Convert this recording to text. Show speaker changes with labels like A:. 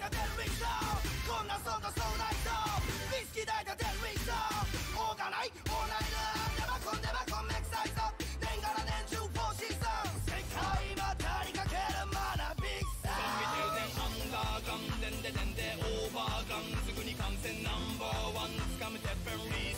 A: ターこんなそんなそうないさウィスキー代がデルミスターオーガナイオーナイルネバコンデバコンメクサイザ年がら年中フォーシーズン世界は足りかけるマナビクサーンアンガーガンデンデデンデオーバーガンすぐに感染ナンバーワンつかめてフェリー